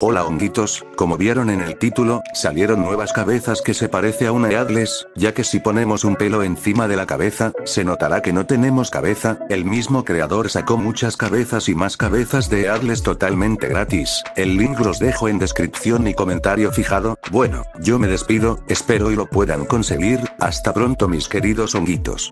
Hola honguitos, como vieron en el título, salieron nuevas cabezas que se parece a una Eadles, ya que si ponemos un pelo encima de la cabeza, se notará que no tenemos cabeza, el mismo creador sacó muchas cabezas y más cabezas de Eadles totalmente gratis, el link los dejo en descripción y comentario fijado, bueno, yo me despido, espero y lo puedan conseguir, hasta pronto mis queridos honguitos.